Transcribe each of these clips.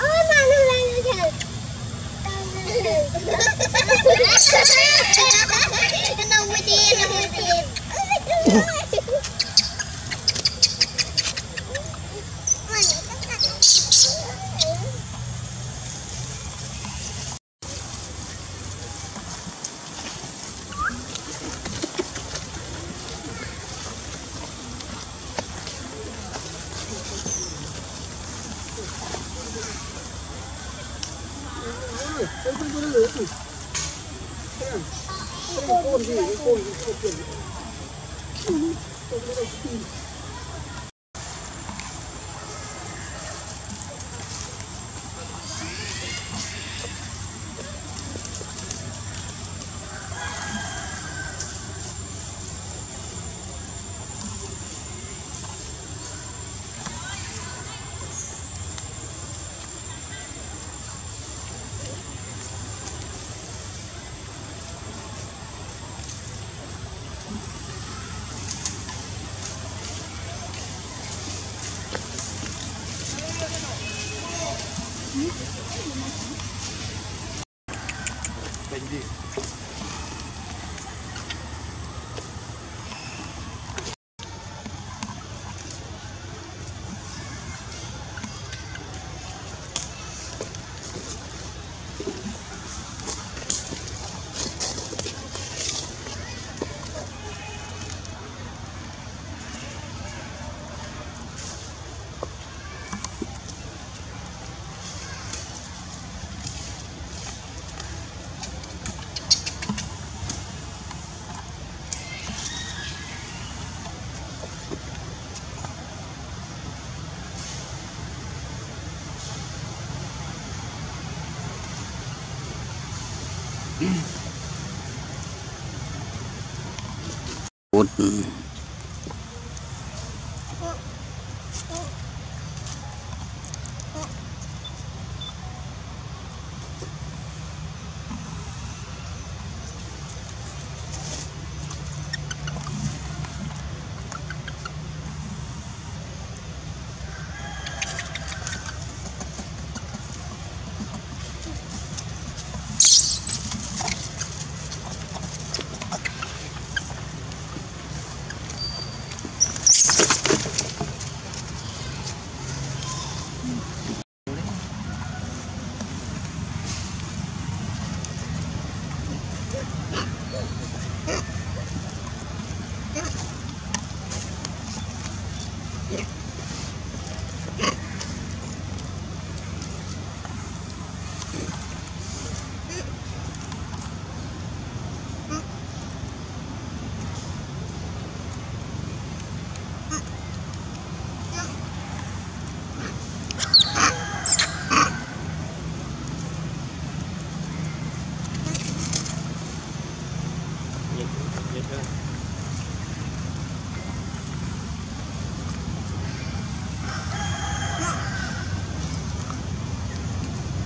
Oh, mana mana. 哎呀，这个工地，这个工地，这个工地，这个工地。Ơi Yeah.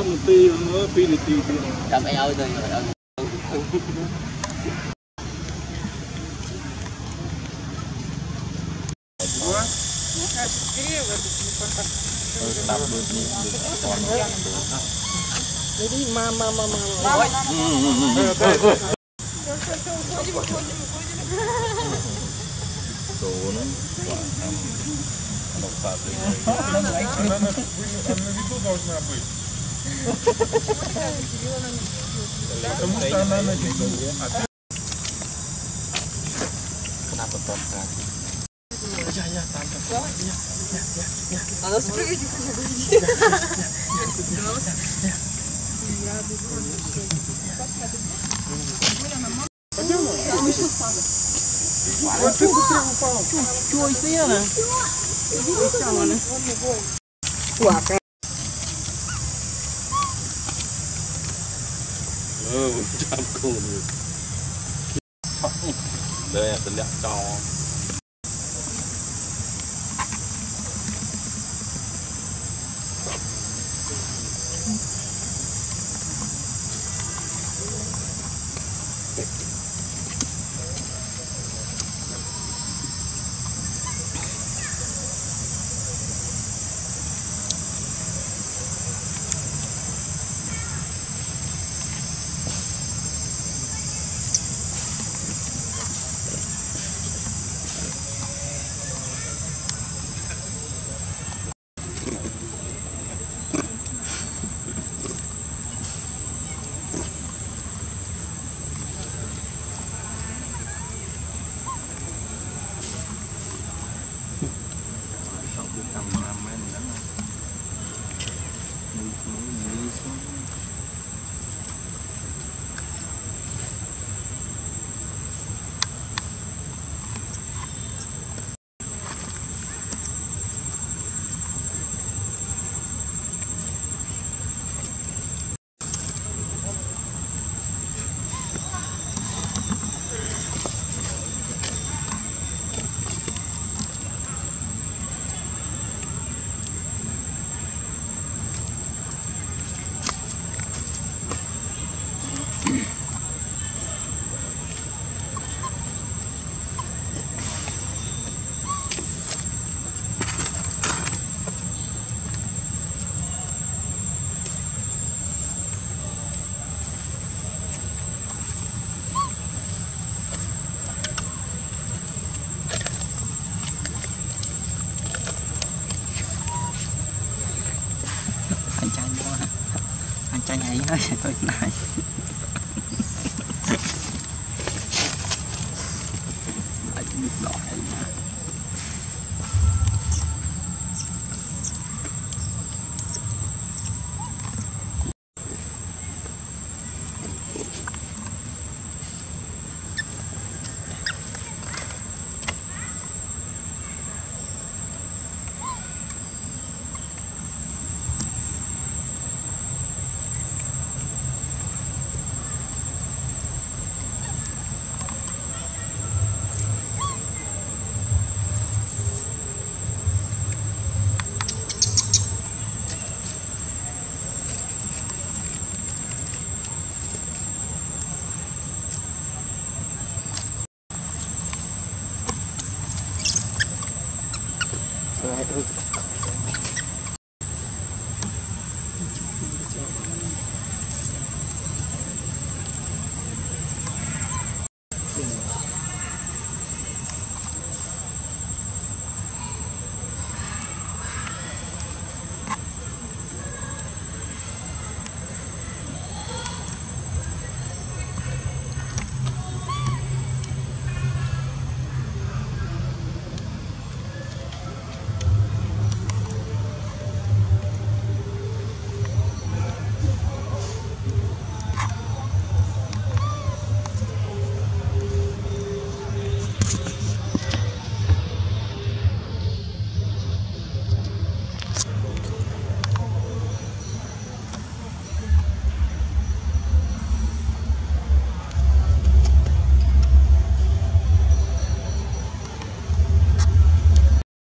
ស់នាទីមើល2នាទីទៀតចាំអីឲ្យទៅឲ្យនេះមកមកមកមកចូលហ្នឹងបាទអនុសាសន៍នេះហ្នឹងហ្នឹងគឺអនុវិទូដល់ស្នាប់វិញ Kamu tanah lagi tuh. Kenapa tuan kaki? Ya ya tante. Ya ya ya ya. Kalau seperti itu kan begini. Вот ты быстрее упал. Чего, это я, да? Уакай. 哦这样控了，对样是两张。哦